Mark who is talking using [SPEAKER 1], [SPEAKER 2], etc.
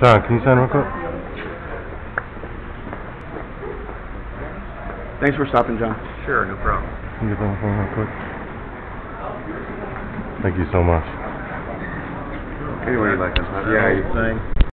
[SPEAKER 1] John, can you sign real quick?
[SPEAKER 2] Thanks for stopping, John.
[SPEAKER 3] Sure, no problem.
[SPEAKER 1] Can you get on the phone real quick? Thank you so much.
[SPEAKER 3] Anyway, like, yeah, you
[SPEAKER 2] uh, saying?